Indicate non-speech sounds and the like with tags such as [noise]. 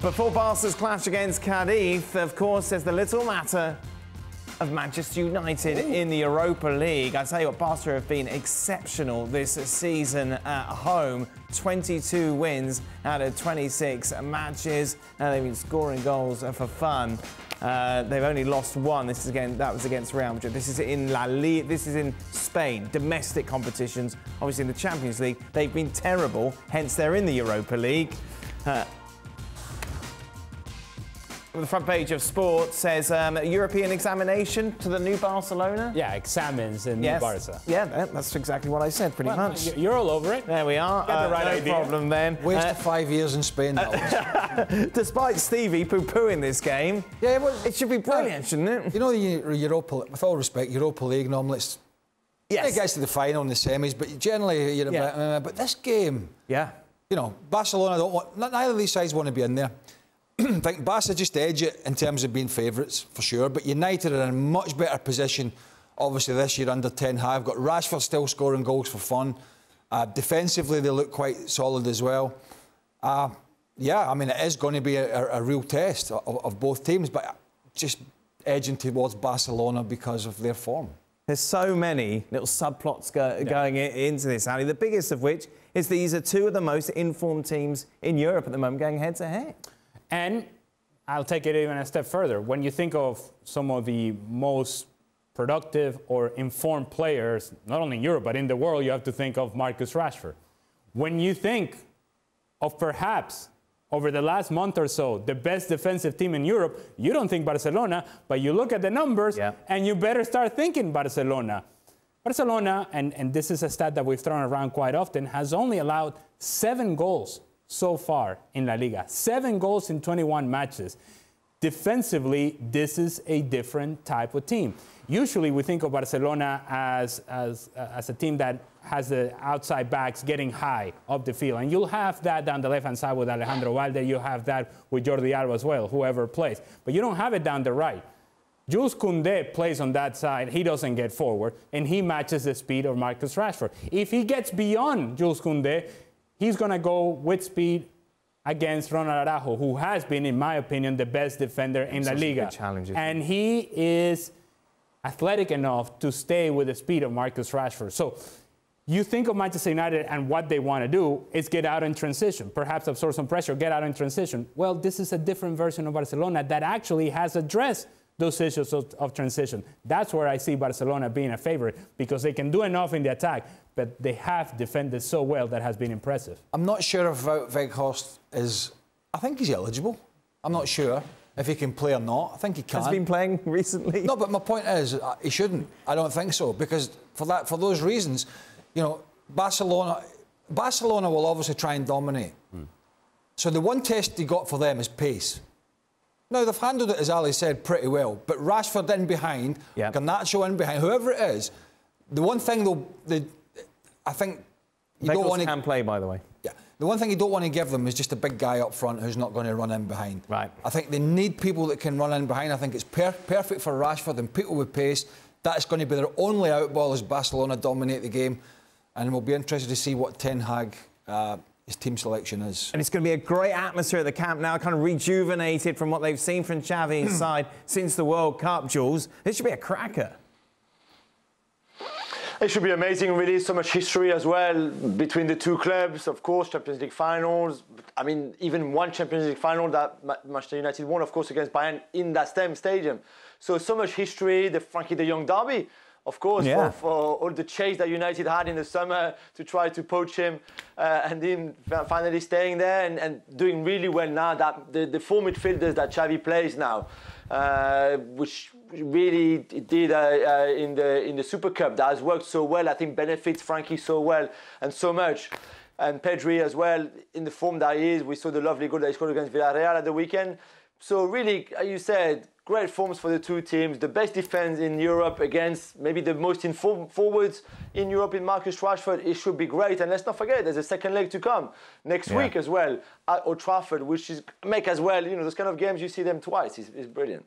Before Barca's clash against Cadiz, of course, there's the little matter of Manchester United Ooh. in the Europa League. I tell you what, Barca have been exceptional this season at home. 22 wins out of 26 matches. and they've been scoring goals for fun. Uh, they've only lost one. This is again that was against Real Madrid. This is in La Liga. This is in Spain, domestic competitions. Obviously in the Champions League, they've been terrible. Hence they're in the Europa League. Uh, the front page of Sport says um, European examination to the new Barcelona. Yeah, examines the yes. new Barca. Yeah, that's exactly what I said, pretty well, much. You're all over it. There we are. Got the right uh, no idea. problem then. Wasted uh, five years in Spain. [laughs] Despite Stevie poo-pooing this game, yeah, well, it should be brilliant, shouldn't it? You know, the Europa, with all respect, Europa League normally it's Yes. It gets to the final and the semis, but generally, you know, yeah. but, uh, but this game, yeah, you know, Barcelona don't want. Neither of these sides want to be in there. I [clears throat] think Barca just edge it in terms of being favourites, for sure. But United are in a much better position, obviously, this year under Ten Hag. Got Rashford still scoring goals for fun. Uh, defensively, they look quite solid as well. Uh, yeah, I mean, it is going to be a, a, a real test of, of both teams, but just edging towards Barcelona because of their form. There's so many little subplots go, yeah. going into this, Ali. The biggest of which is these are two of the most informed teams in Europe at the moment going head to head. And I'll take it even a step further. When you think of some of the most productive or informed players, not only in Europe, but in the world, you have to think of Marcus Rashford. When you think of perhaps over the last month or so, the best defensive team in Europe, you don't think Barcelona, but you look at the numbers yeah. and you better start thinking Barcelona. Barcelona, and, and this is a stat that we've thrown around quite often, has only allowed seven goals so far in La Liga. Seven goals in 21 matches. Defensively, this is a different type of team. Usually, we think of Barcelona as, as, as a team that has the outside backs getting high up the field. And you'll have that down the left hand side with Alejandro Balde. You have that with Jordi Alba as well, whoever plays. But you don't have it down the right. Jules Koundé plays on that side. He doesn't get forward, and he matches the speed of Marcus Rashford. If he gets beyond Jules Koundé, he's going to go with speed against Ronald Araujo, who has been, in my opinion, the best defender in La Liga. And he is athletic enough to stay with the speed of Marcus Rashford. So you think of Manchester United and what they want to do is get out in transition, perhaps absorb some pressure, get out in transition. Well, this is a different version of Barcelona that actually has addressed those issues of, of, transition. That's where I see Barcelona being a favorite because they can do enough in the attack, but they have defended so well that has been impressive. I'm not sure if Weghorst is. I think he's eligible. I'm not sure if he can play or not. I think he can. Has been playing [laughs] recently. No, but my point is uh, he shouldn't. I don't think so because for that for those reasons, you know, Barcelona. Barcelona will obviously try and dominate. Hmm. So the one test he got for them is pace. Now, they've handled it, as Ali said, pretty well. But Rashford in behind, yep. Garnacho in behind, whoever it is, the one thing they'll, they, I think you don't want to... can play, by the way. Yeah. The one thing you don't want to give them is just a big guy up front who's not going to run in behind. Right. I think they need people that can run in behind. I think it's per perfect for Rashford and people with pace. That's going to be their only outball as Barcelona dominate the game. And we'll be interested to see what Ten Hag uh, his team selection is. And it's going to be a great atmosphere at the Camp Nou, kind of rejuvenated from what they've seen from Xavi's [clears throat] side since the World Cup, Jules. This should be a cracker. It should be amazing, really. So much history as well between the two clubs, of course, Champions League finals. I mean, even one Champions League final that Manchester United won, of course, against Bayern in that same stadium. So, so much history, the Frenkie de Jong derby of course, yeah. for, for, all the chase that United had in the summer to try to poach him, uh, and him finally staying there and, and, doing really well now. That the, the four midfielders that Xavi plays now, uh, which really did uh, uh, in the in the Super Cup, that has worked so well. I think benefits Frenkie so well and so much. And Pedri as well, in the form that he is. We saw the lovely goal that he scored against Villarreal at the weekend. So really, as you said, great forms for the two teams. The best defense in Europe against maybe the most informed forwards in Europe in Marcus Rashford. It should be great. And let's not forget, there's a second leg to come next yeah. week as well at Old Trafford, which is make as well. You know, those kind of games you see them twice is, is brilliant.